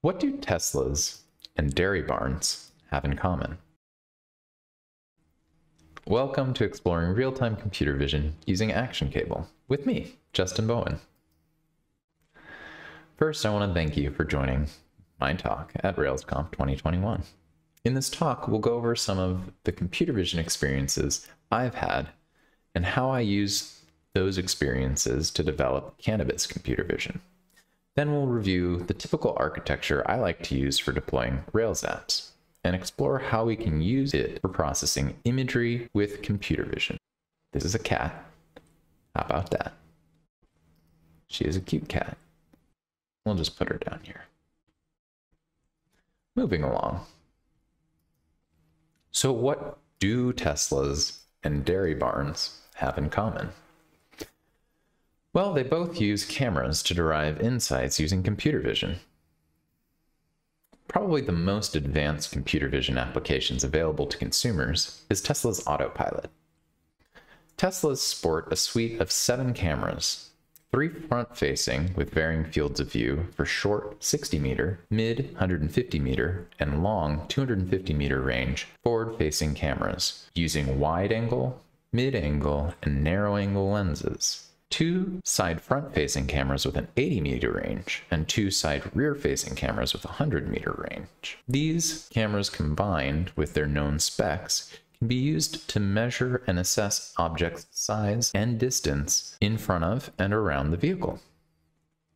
What do Teslas and dairy barns have in common? Welcome to exploring real-time computer vision using Action Cable with me, Justin Bowen. First, I want to thank you for joining my talk at RailsConf 2021. In this talk, we'll go over some of the computer vision experiences I've had and how I use those experiences to develop cannabis computer vision. Then we'll review the typical architecture I like to use for deploying Rails apps and explore how we can use it for processing imagery with computer vision. This is a cat. How about that? She is a cute cat. We'll just put her down here. Moving along. So what do Teslas and dairy barns have in common? Well, they both use cameras to derive insights using computer vision. Probably the most advanced computer vision applications available to consumers is Tesla's Autopilot. Teslas sport a suite of seven cameras, three front-facing with varying fields of view for short 60 meter, mid 150 meter, and long 250 meter range forward-facing cameras using wide-angle, mid-angle, and narrow-angle lenses two side front facing cameras with an 80 meter range, and two side rear facing cameras with a 100 meter range. These cameras combined with their known specs can be used to measure and assess object size and distance in front of and around the vehicle.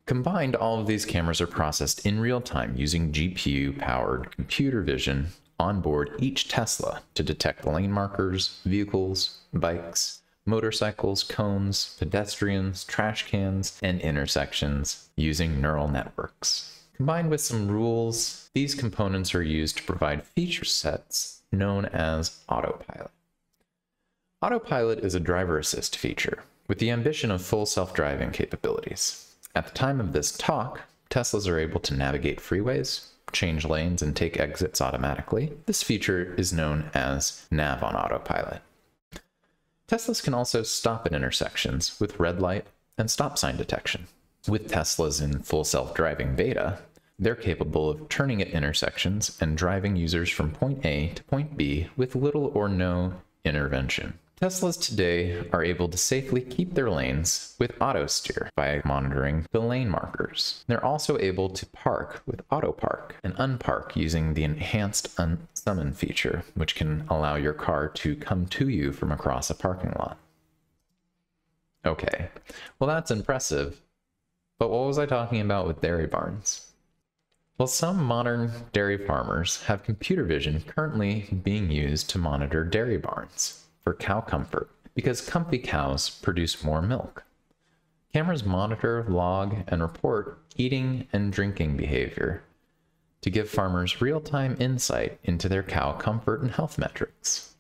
Combined, all of these cameras are processed in real time using GPU powered computer vision on board each Tesla to detect lane markers, vehicles, bikes, motorcycles, cones, pedestrians, trash cans, and intersections using neural networks. Combined with some rules, these components are used to provide feature sets known as autopilot. Autopilot is a driver assist feature with the ambition of full self-driving capabilities. At the time of this talk, Teslas are able to navigate freeways, change lanes, and take exits automatically. This feature is known as nav on autopilot. Teslas can also stop at intersections with red light and stop sign detection. With Teslas in full self-driving beta, they're capable of turning at intersections and driving users from point A to point B with little or no intervention. Teslas today are able to safely keep their lanes with auto steer by monitoring the lane markers. They're also able to park with auto park and unpark using the enhanced unsummon feature, which can allow your car to come to you from across a parking lot. Okay, well that's impressive, but what was I talking about with dairy barns? Well, some modern dairy farmers have computer vision currently being used to monitor dairy barns for cow comfort because comfy cows produce more milk. Cameras monitor, log, and report eating and drinking behavior to give farmers real-time insight into their cow comfort and health metrics.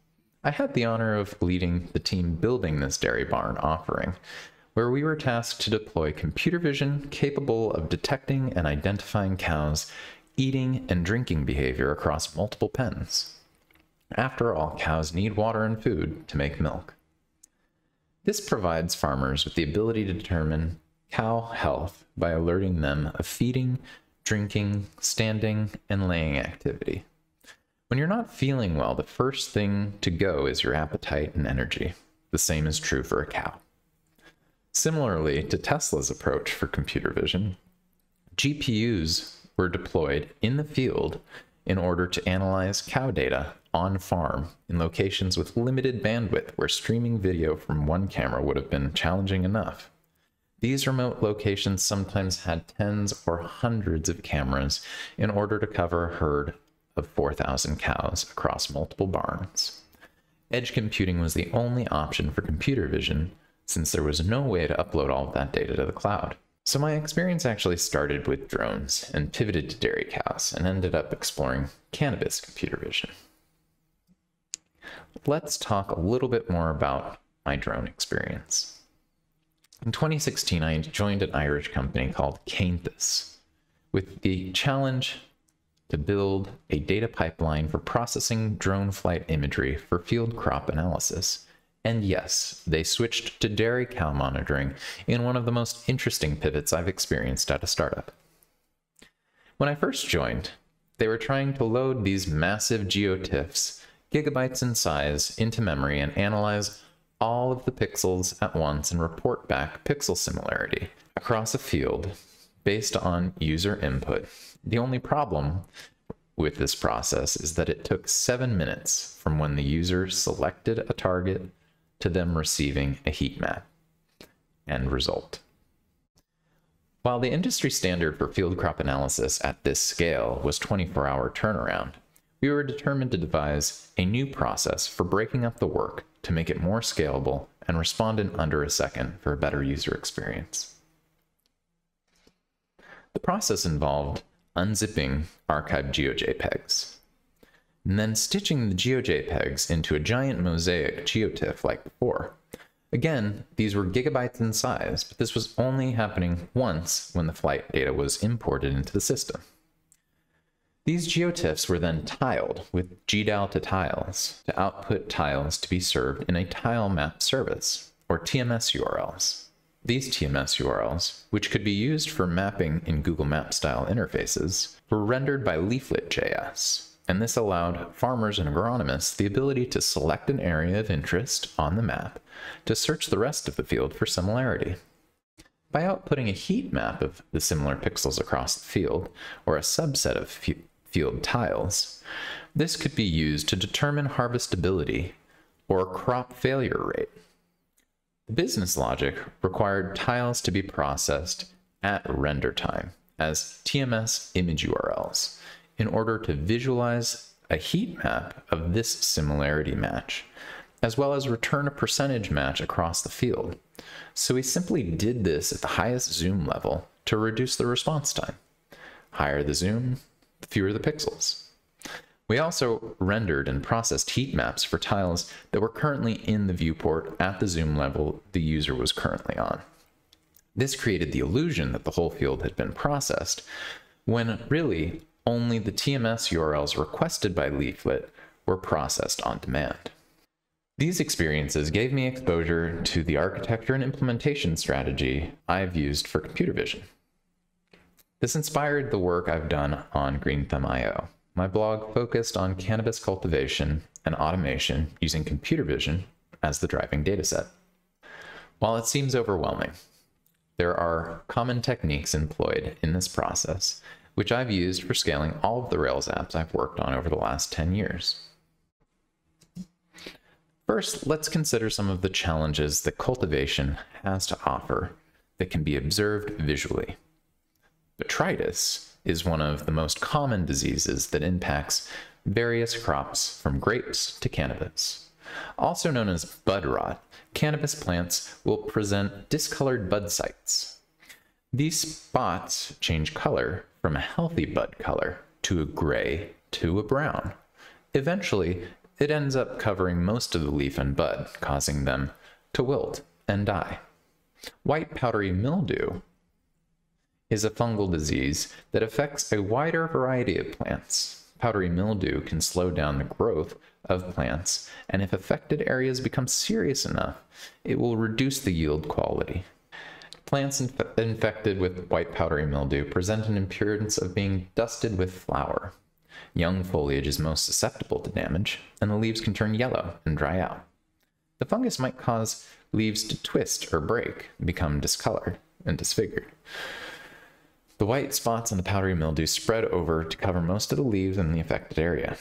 I had the honor of leading the team building this dairy barn offering, where we were tasked to deploy computer vision capable of detecting and identifying cows' eating and drinking behavior across multiple pens. After all, cows need water and food to make milk. This provides farmers with the ability to determine cow health by alerting them of feeding, drinking, standing, and laying activity. When you're not feeling well, the first thing to go is your appetite and energy. The same is true for a cow. Similarly to Tesla's approach for computer vision, GPUs were deployed in the field in order to analyze cow data on farm in locations with limited bandwidth where streaming video from one camera would have been challenging enough. These remote locations sometimes had tens or hundreds of cameras in order to cover a herd of 4,000 cows across multiple barns. Edge computing was the only option for computer vision since there was no way to upload all of that data to the cloud. So my experience actually started with drones and pivoted to dairy cows and ended up exploring cannabis computer vision let's talk a little bit more about my drone experience. In 2016, I joined an Irish company called Cainthus with the challenge to build a data pipeline for processing drone flight imagery for field crop analysis. And yes, they switched to dairy cow monitoring in one of the most interesting pivots I've experienced at a startup. When I first joined, they were trying to load these massive geotiffs, gigabytes in size, into memory and analyze all of the pixels at once and report back pixel similarity across a field based on user input. The only problem with this process is that it took seven minutes from when the user selected a target to them receiving a heat map. End result. While the industry standard for field crop analysis at this scale was 24 hour turnaround, we were determined to devise a new process for breaking up the work to make it more scalable and respond in under a second for a better user experience. The process involved unzipping archived GeoJPEGs, and then stitching the GeoJPEGs into a giant mosaic GeoTIFF like before. Again, these were gigabytes in size, but this was only happening once when the flight data was imported into the system. These geotiffs were then tiled with GDAL to tiles to output tiles to be served in a tile map service, or TMS URLs. These TMS URLs, which could be used for mapping in Google Map style interfaces, were rendered by Leaflet.js, and this allowed farmers and agronomists the ability to select an area of interest on the map to search the rest of the field for similarity. By outputting a heat map of the similar pixels across the field, or a subset of field tiles, this could be used to determine harvestability or crop failure rate. The business logic required tiles to be processed at render time as TMS image URLs in order to visualize a heat map of this similarity match, as well as return a percentage match across the field. So we simply did this at the highest zoom level to reduce the response time. Higher the zoom, fewer the pixels. We also rendered and processed heat maps for tiles that were currently in the viewport at the zoom level the user was currently on. This created the illusion that the whole field had been processed, when really only the TMS URLs requested by Leaflet were processed on demand. These experiences gave me exposure to the architecture and implementation strategy I've used for computer vision. This inspired the work I've done on Green Thumb IO. My blog focused on cannabis cultivation and automation using computer vision as the driving dataset. While it seems overwhelming, there are common techniques employed in this process, which I've used for scaling all of the Rails apps I've worked on over the last 10 years. First, let's consider some of the challenges that cultivation has to offer that can be observed visually. Botrytis is one of the most common diseases that impacts various crops from grapes to cannabis. Also known as bud rot, cannabis plants will present discolored bud sites. These spots change color from a healthy bud color to a gray to a brown. Eventually, it ends up covering most of the leaf and bud, causing them to wilt and die. White powdery mildew is a fungal disease that affects a wider variety of plants. Powdery mildew can slow down the growth of plants, and if affected areas become serious enough, it will reduce the yield quality. Plants inf infected with white powdery mildew present an appearance of being dusted with flour. Young foliage is most susceptible to damage, and the leaves can turn yellow and dry out. The fungus might cause leaves to twist or break, become discolored and disfigured. The white spots on the powdery mildew spread over to cover most of the leaves in the affected area.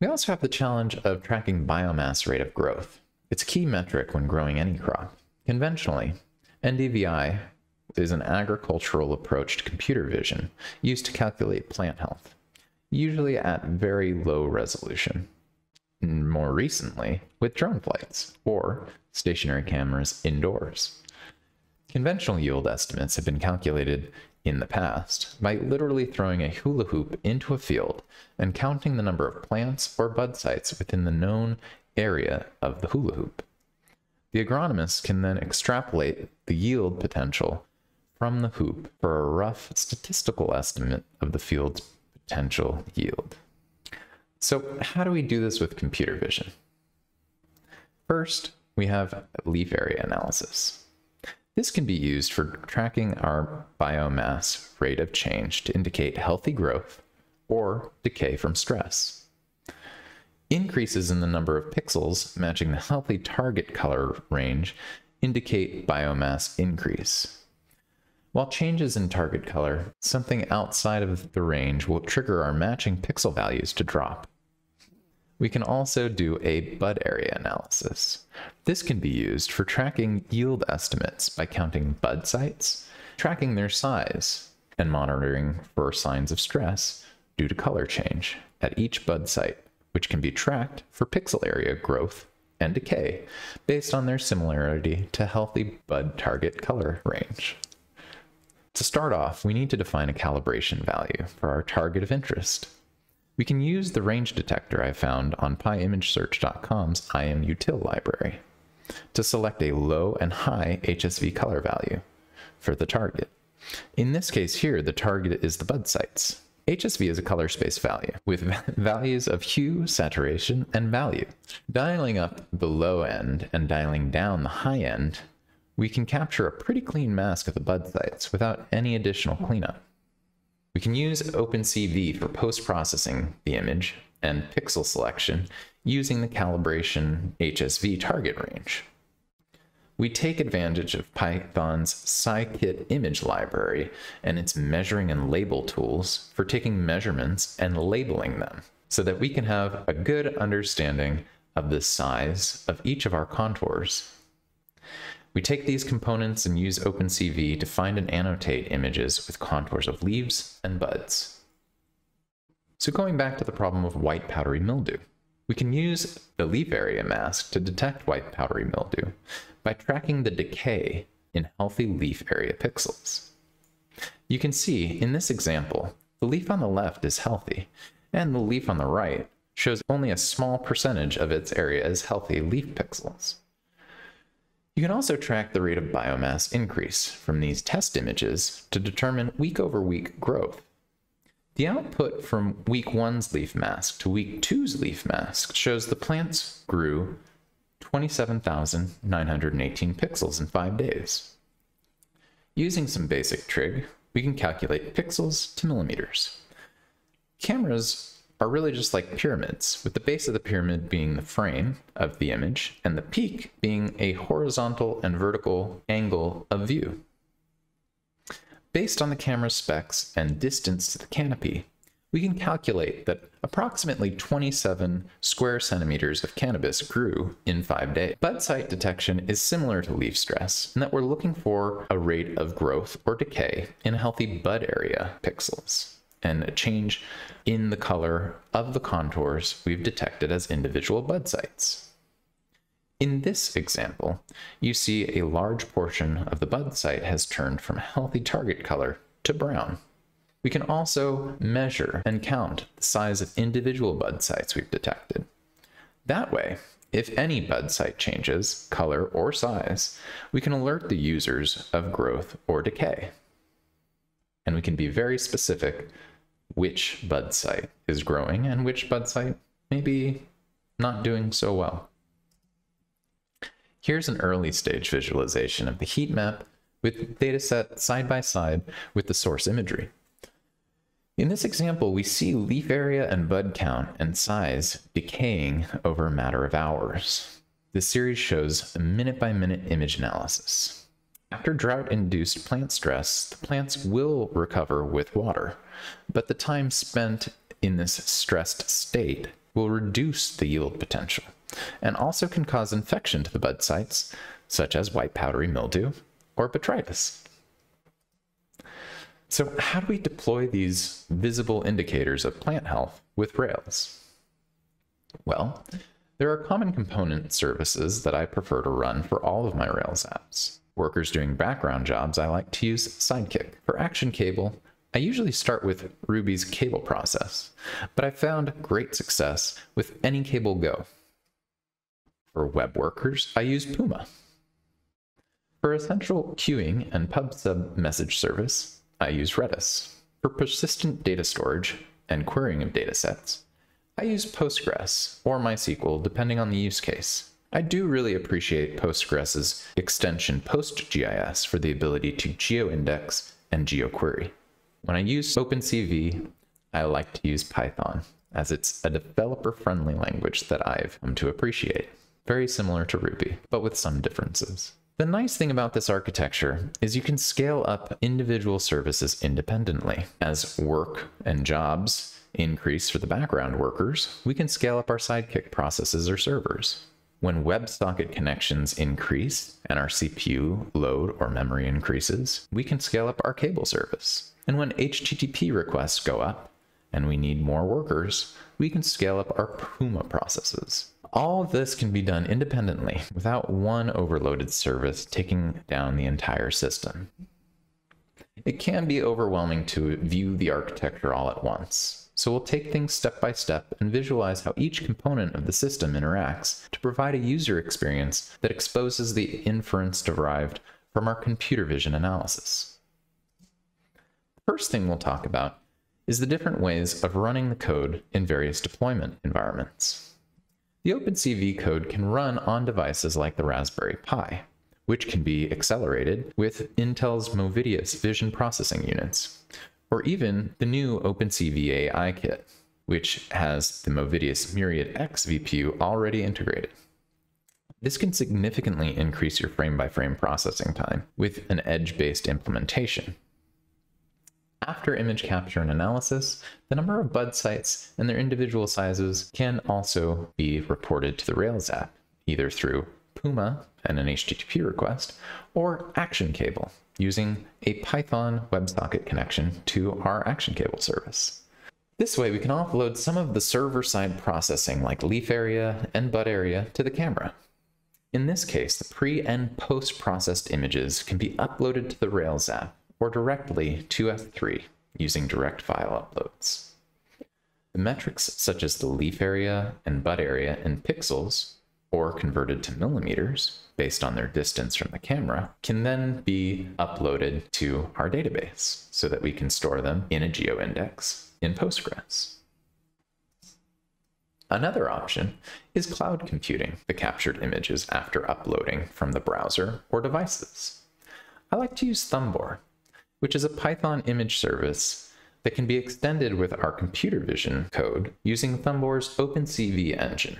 We also have the challenge of tracking biomass rate of growth. It's a key metric when growing any crop. Conventionally, NDVI is an agricultural approach to computer vision used to calculate plant health, usually at very low resolution. More recently, with drone flights or stationary cameras indoors. Conventional yield estimates have been calculated in the past by literally throwing a hula hoop into a field and counting the number of plants or bud sites within the known area of the hula hoop. The agronomist can then extrapolate the yield potential from the hoop for a rough statistical estimate of the field's potential yield. So how do we do this with computer vision? First, we have leaf area analysis. This can be used for tracking our biomass rate of change to indicate healthy growth or decay from stress. Increases in the number of pixels matching the healthy target color range indicate biomass increase. While changes in target color, something outside of the range will trigger our matching pixel values to drop. We can also do a bud area analysis. This can be used for tracking yield estimates by counting bud sites, tracking their size, and monitoring for signs of stress due to color change at each bud site, which can be tracked for pixel area growth and decay based on their similarity to healthy bud target color range. To start off, we need to define a calibration value for our target of interest. We can use the range detector I found on PyImageSearch.com's IMUtil library to select a low and high HSV color value for the target. In this case here, the target is the bud sites. HSV is a color space value with values of hue, saturation, and value. Dialing up the low end and dialing down the high end, we can capture a pretty clean mask of the bud sites without any additional cleanup. We can use OpenCV for post-processing the image and pixel selection using the calibration HSV target range we take advantage of Python's scikit image library and its measuring and label tools for taking measurements and labeling them so that we can have a good understanding of the size of each of our contours. We take these components and use OpenCV to find and annotate images with contours of leaves and buds. So going back to the problem of white powdery mildew, we can use the leaf area mask to detect white powdery mildew by tracking the decay in healthy leaf area pixels. You can see in this example, the leaf on the left is healthy, and the leaf on the right shows only a small percentage of its area as healthy leaf pixels. You can also track the rate of biomass increase from these test images to determine week over week growth the output from week one's leaf mask to week two's leaf mask shows the plants grew 27,918 pixels in five days. Using some basic trig, we can calculate pixels to millimeters. Cameras are really just like pyramids, with the base of the pyramid being the frame of the image and the peak being a horizontal and vertical angle of view. Based on the camera's specs and distance to the canopy, we can calculate that approximately 27 square centimeters of cannabis grew in five days. Bud site detection is similar to leaf stress in that we're looking for a rate of growth or decay in healthy bud area pixels and a change in the color of the contours we've detected as individual bud sites. In this example, you see a large portion of the bud site has turned from healthy target color to brown. We can also measure and count the size of individual bud sites we've detected. That way, if any bud site changes, color, or size, we can alert the users of growth or decay. And we can be very specific which bud site is growing and which bud site may be not doing so well. Here's an early stage visualization of the heat map with data set side by side with the source imagery. In this example, we see leaf area and bud count and size decaying over a matter of hours. This series shows a minute by minute image analysis. After drought induced plant stress, the plants will recover with water, but the time spent in this stressed state will reduce the yield potential and also can cause infection to the bud sites, such as white powdery mildew or botrytis. So how do we deploy these visible indicators of plant health with Rails? Well, there are common component services that I prefer to run for all of my Rails apps. Workers doing background jobs, I like to use Sidekiq. For Action Cable, I usually start with Ruby's cable process, but I found great success with AnyCable Go. For web workers, I use Puma. For essential queuing and pub/sub message service, I use Redis. For persistent data storage and querying of datasets, I use Postgres or MySQL depending on the use case. I do really appreciate Postgres's extension PostGIS for the ability to geoindex and geoquery. When I use OpenCV, I like to use Python, as it's a developer-friendly language that I've come to appreciate. Very similar to Ruby, but with some differences. The nice thing about this architecture is you can scale up individual services independently. As work and jobs increase for the background workers, we can scale up our Sidekiq processes or servers. When WebSocket connections increase and our CPU load or memory increases, we can scale up our cable service. And when HTTP requests go up and we need more workers, we can scale up our Puma processes. All this can be done independently without one overloaded service taking down the entire system. It can be overwhelming to view the architecture all at once, so we'll take things step by step and visualize how each component of the system interacts to provide a user experience that exposes the inference derived from our computer vision analysis. The first thing we'll talk about is the different ways of running the code in various deployment environments. The OpenCV code can run on devices like the Raspberry Pi, which can be accelerated with Intel's Movidius vision processing units, or even the new OpenCV AI kit, which has the Movidius Myriad X VPU already integrated. This can significantly increase your frame-by-frame -frame processing time with an edge-based implementation. After image capture and analysis, the number of bud sites and their individual sizes can also be reported to the Rails app, either through Puma and an HTTP request, or Action Cable, using a Python WebSocket connection to our Action Cable service. This way we can offload some of the server-side processing like leaf area and bud area to the camera. In this case, the pre and post-processed images can be uploaded to the Rails app or directly to S3 using direct file uploads. The metrics such as the leaf area and bud area in pixels or converted to millimeters based on their distance from the camera, can then be uploaded to our database so that we can store them in a geoindex in Postgres. Another option is cloud computing the captured images after uploading from the browser or devices. I like to use Thumbor, which is a Python image service that can be extended with our computer vision code using Thumbor's OpenCV engine.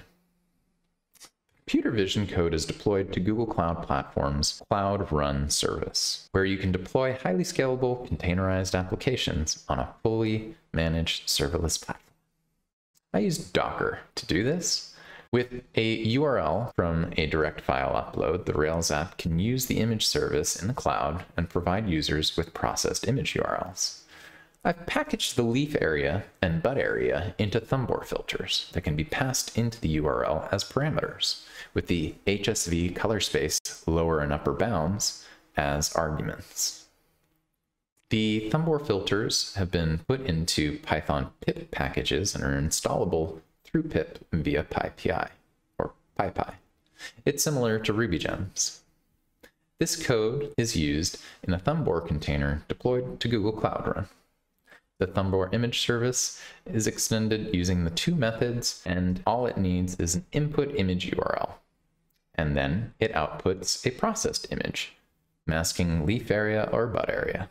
Computer vision code is deployed to Google Cloud Platform's Cloud Run service, where you can deploy highly scalable containerized applications on a fully managed serverless platform. I use Docker to do this. With a URL from a direct file upload, the Rails app can use the image service in the cloud and provide users with processed image URLs. I've packaged the leaf area and bud area into Thumbor filters that can be passed into the URL as parameters, with the HSV color space lower and upper bounds as arguments. The Thumbor filters have been put into Python pip packages and are installable through pip via PyPI, or PyPI. It's similar to RubyGems. This code is used in a Thumbor container deployed to Google Cloud Run. The Thumbor image service is extended using the two methods, and all it needs is an input image URL. And then it outputs a processed image, masking leaf area or bud area.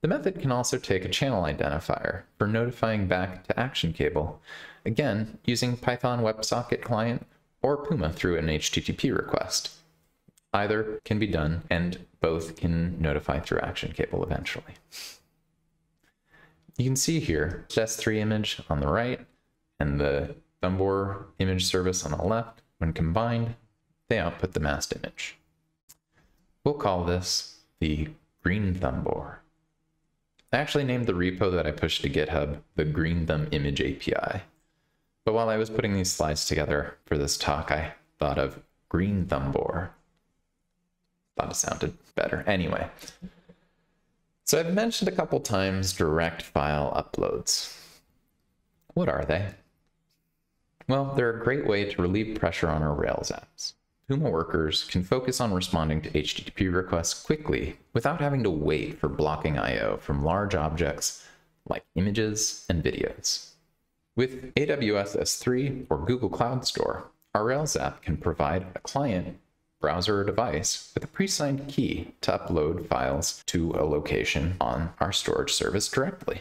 The method can also take a channel identifier for notifying back to Action Cable, again using Python WebSocket client or Puma through an HTTP request. Either can be done and both can notify through Action Cable eventually. You can see here, S3 image on the right and the Thumbor image service on the left. When combined, they output the masked image. We'll call this the Green Thumbore. I actually named the repo that I pushed to GitHub the Green Thumb Image API. But while I was putting these slides together for this talk, I thought of Green Thumbore. Thought it sounded better. Anyway, so I've mentioned a couple times direct file uploads. What are they? Well, they're a great way to relieve pressure on our Rails apps. Puma workers can focus on responding to HTTP requests quickly without having to wait for blocking I.O. from large objects like images and videos. With AWS S3 or Google Cloud Store, Our Rails app can provide a client, browser, or device with a pre-signed key to upload files to a location on our storage service directly.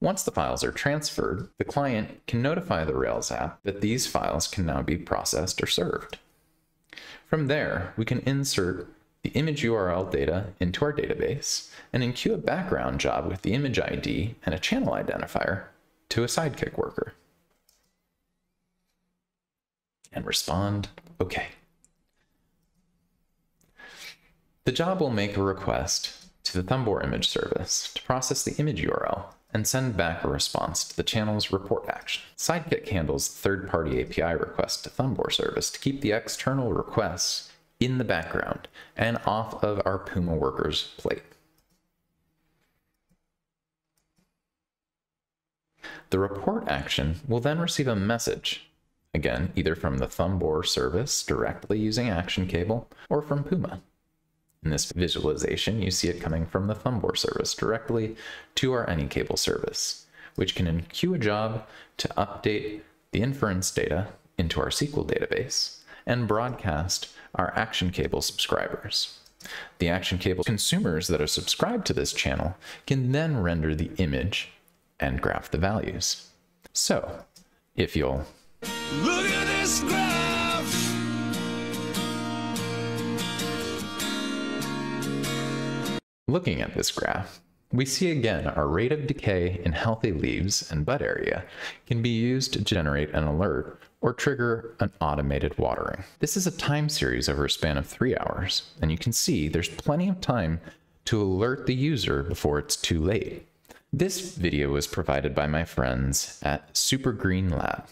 Once the files are transferred, the client can notify the Rails app that these files can now be processed or served. From there, we can insert the image URL data into our database and enqueue a background job with the image ID and a channel identifier to a Sidekiq worker. And respond OK. The job will make a request to the Thumbor image service to process the image URL and send back a response to the channel's report action. Sidekiq handles the third-party API request to Thumbor service to keep the external requests in the background and off of our Puma workers' plate. The report action will then receive a message, again, either from the Thumbor service directly using Action Cable or from Puma. In this visualization, you see it coming from the Thumbor service directly to our AnyCable service, which can enqueue a job to update the inference data into our SQL database and broadcast our Action Cable subscribers. The Action Cable consumers that are subscribed to this channel can then render the image and graph the values. So, if you'll look at this graph. Looking at this graph, we see again our rate of decay in healthy leaves and bud area can be used to generate an alert or trigger an automated watering. This is a time series over a span of three hours, and you can see there's plenty of time to alert the user before it's too late. This video was provided by my friends at Super Green Lab.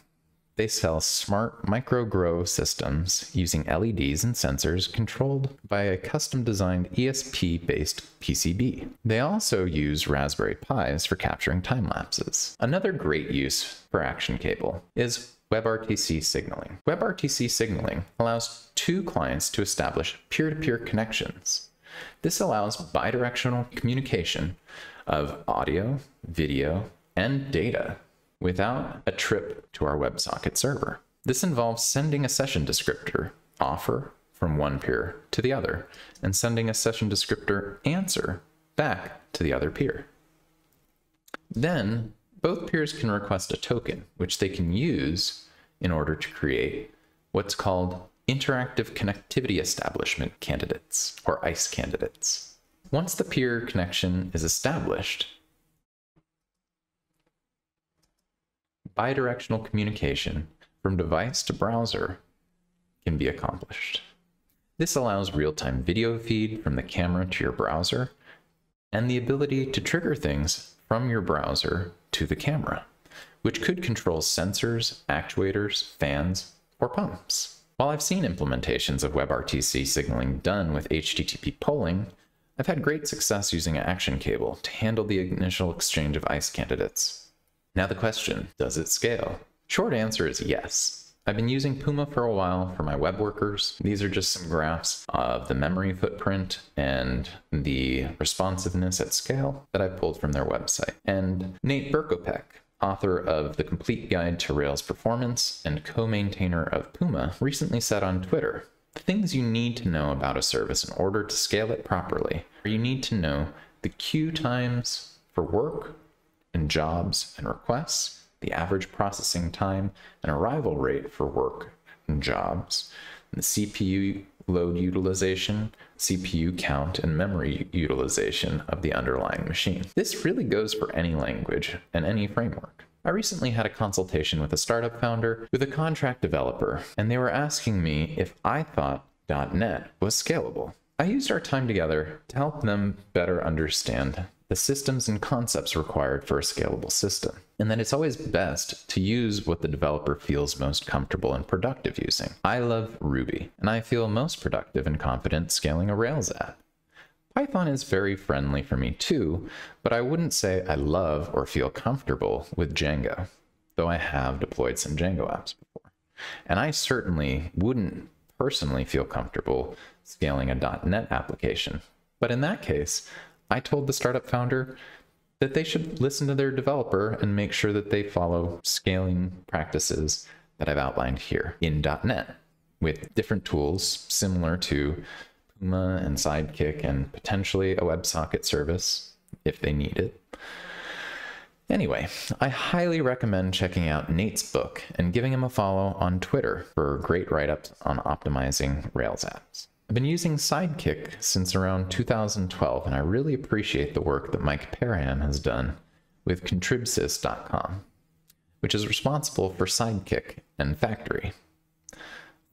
They sell smart micro grow systems using LEDs and sensors controlled by a custom designed ESP based PCB. They also use Raspberry Pis for capturing time lapses. Another great use for Action Cable is WebRTC signaling. WebRTC signaling allows two clients to establish peer to peer connections. This allows bidirectional communication of audio, video, and data without a trip to our WebSocket server. This involves sending a session descriptor offer from one peer to the other and sending a session descriptor answer back to the other peer. Then both peers can request a token, which they can use in order to create what's called interactive connectivity establishment candidates, or ICE candidates. Once the peer connection is established, bidirectional communication from device to browser can be accomplished. This allows real-time video feed from the camera to your browser and the ability to trigger things from your browser to the camera, which could control sensors, actuators, fans, or pumps. While I've seen implementations of WebRTC signaling done with HTTP polling, I've had great success using an action cable to handle the initial exchange of ICE candidates. Now the question, does it scale? Short answer is yes. I've been using Puma for a while for my web workers. These are just some graphs of the memory footprint and the responsiveness at scale that I pulled from their website. And Nate Berkopec, author of The Complete Guide to Rails Performance and co-maintainer of Puma, recently said on Twitter, the things you need to know about a service in order to scale it properly are you need to know the queue times for work, and jobs and requests, the average processing time and arrival rate for work and jobs, and the CPU load utilization, CPU count, and memory utilization of the underlying machine. This really goes for any language and any framework. I recently had a consultation with a startup founder with a contract developer, and they were asking me if I thought .NET was scalable. I used our time together to help them better understand the systems and concepts required for a scalable system, and that it's always best to use what the developer feels most comfortable and productive using. I love Ruby, and I feel most productive and confident scaling a Rails app. Python is very friendly for me too, but I wouldn't say I love or feel comfortable with Django, though I have deployed some Django apps before. And I certainly wouldn't personally feel comfortable scaling a .NET application. But in that case, I told the startup founder that they should listen to their developer and make sure that they follow scaling practices that I've outlined here in .NET with different tools similar to Puma and Sidekiq and potentially a WebSocket service if they need it. Anyway, I highly recommend checking out Nate's book and giving him a follow on Twitter for great write ups on optimizing Rails apps. I've been using Sidekiq since around 2012, and I really appreciate the work that Mike Perham has done with contribsys.com, which is responsible for Sidekiq and Faktory.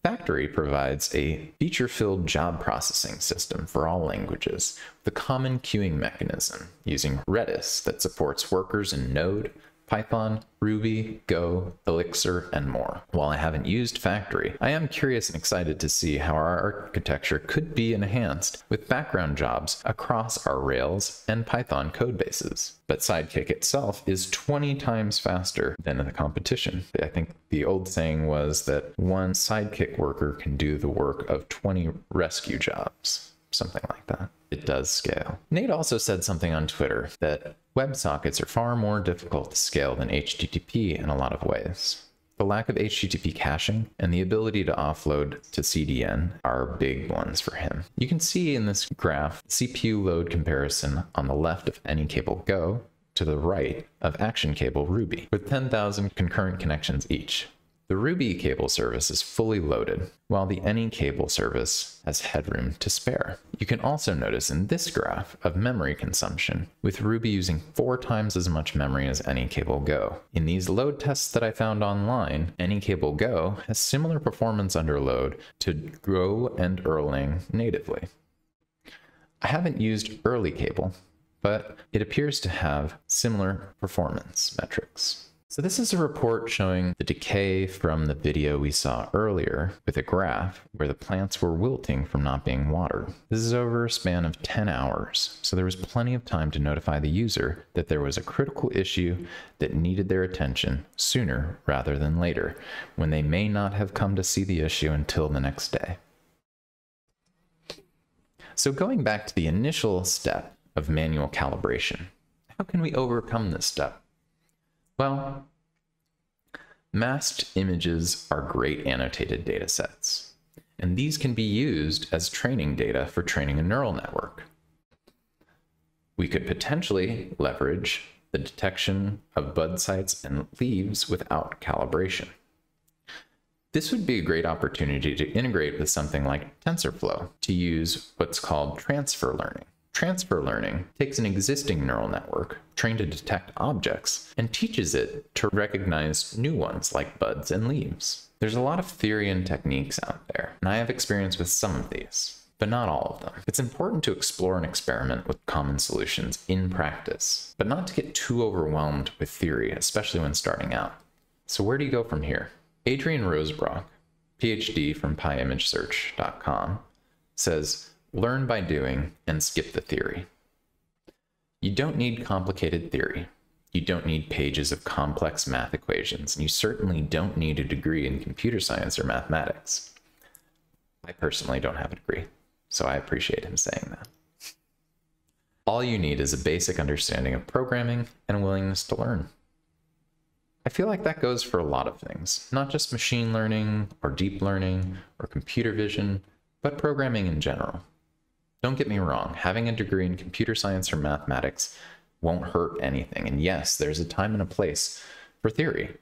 Faktory provides a feature-filled job processing system for all languages with a common queuing mechanism using Redis that supports workers in Node, Python, Ruby, Go, Elixir, and more. While I haven't used Faktory, I am curious and excited to see how our architecture could be enhanced with background jobs across our Rails and Python codebases. But Sidekiq itself is 20 times faster than in the competition. I think the old saying was that one Sidekiq worker can do the work of 20 Resque jobs, something like that it does scale. Nate also said something on Twitter that WebSockets are far more difficult to scale than HTTP in a lot of ways. The lack of HTTP caching and the ability to offload to CDN are big ones for him. You can see in this graph CPU load comparison on the left of AnyCable Go to the right of Action Cable Ruby, with 10,000 concurrent connections each. The Ruby cable service is fully loaded, while the AnyCable service has headroom to spare. You can also notice in this graph of memory consumption, with Ruby using four times as much memory as AnyCable Go. In these load tests that I found online, AnyCable Go has similar performance under load to Go and Erlang natively. I haven't used Early Cable, but it appears to have similar performance metrics. So this is a report showing the decay from the video we saw earlier with a graph where the plants were wilting from not being watered. This is over a span of 10 hours, so there was plenty of time to notify the user that there was a critical issue that needed their attention sooner rather than later, when they may not have come to see the issue until the next day. So going back to the initial step of manual calibration, how can we overcome this step? Well, masked images are great annotated data sets, and these can be used as training data for training a neural network. We could potentially leverage the detection of bud sites and leaves without calibration. This would be a great opportunity to integrate with something like TensorFlow to use what's called transfer learning. Transfer learning takes an existing neural network trained to detect objects and teaches it to recognize new ones like buds and leaves. There's a lot of theory and techniques out there, and I have experience with some of these, but not all of them. It's important to explore and experiment with common solutions in practice, but not to get too overwhelmed with theory, especially when starting out. So where do you go from here? Adrian Rosebrock, PhD from PyImageSearch.com, says Learn by doing and skip the theory. You don't need complicated theory. You don't need pages of complex math equations, and you certainly don't need a degree in computer science or mathematics. I personally don't have a degree, so I appreciate him saying that. All you need is a basic understanding of programming and a willingness to learn. I feel like that goes for a lot of things, not just machine learning or deep learning or computer vision, but programming in general. Don't get me wrong, having a degree in computer science or mathematics won't hurt anything. And yes, there's a time and a place for theory,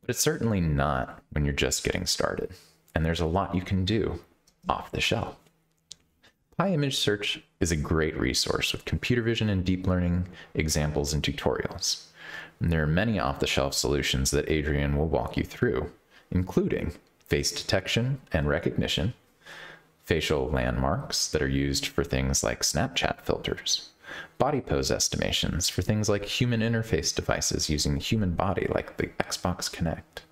but it's certainly not when you're just getting started. And there's a lot you can do off the shelf. PyImage Search is a great resource with computer vision and deep learning examples and tutorials. And there are many off the shelf solutions that Adrian will walk you through, including face detection and recognition, facial landmarks that are used for things like Snapchat filters, body pose estimations for things like human interface devices using the human body like the Xbox Kinect,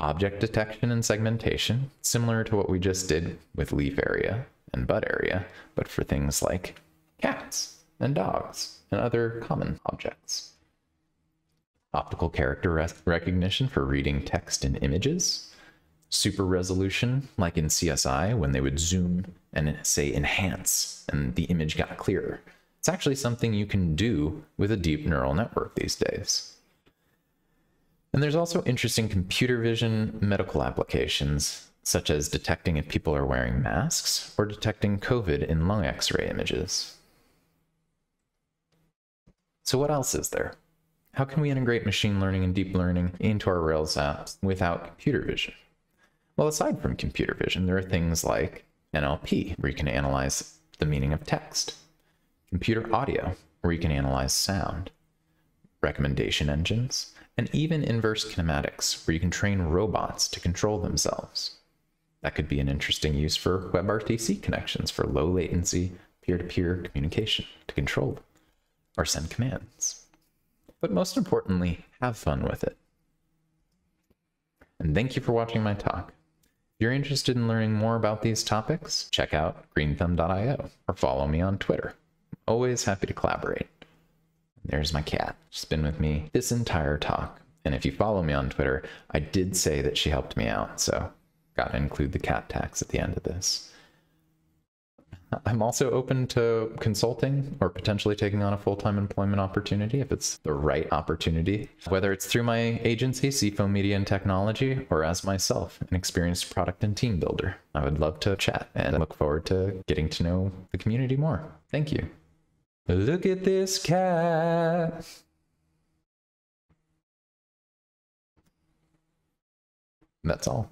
object detection and segmentation, similar to what we just did with leaf area and bud area, but for things like cats and dogs and other common objects. Optical character recognition for reading text and images, super resolution, like in CSI, when they would zoom and say enhance and the image got clearer. It's actually something you can do with a deep neural network these days. And there's also interesting computer vision medical applications, such as detecting if people are wearing masks or detecting COVID in lung x ray images. So, what else is there? How can we integrate machine learning and deep learning into our Rails apps without computer vision? Well, aside from computer vision, there are things like NLP, where you can analyze the meaning of text, computer audio, where you can analyze sound, recommendation engines, and even inverse kinematics, where you can train robots to control themselves. That could be an interesting use for WebRTC connections for low latency peer to peer communication to control or send commands. But most importantly, have fun with it. And thank you for watching my talk. If you're interested in learning more about these topics, check out greenthumb.io or follow me on Twitter. always happy to collaborate. There's my cat. She's been with me this entire talk. And if you follow me on Twitter, I did say that she helped me out, so gotta include the cat tax at the end of this. I'm also open to consulting or potentially taking on a full time employment opportunity if it's the right opportunity, whether it's through my agency, Seafoam Media and Technology, or as myself, an experienced product and team builder. I would love to chat and look forward to getting to know the community more. Thank you. Look at this cat. That's all.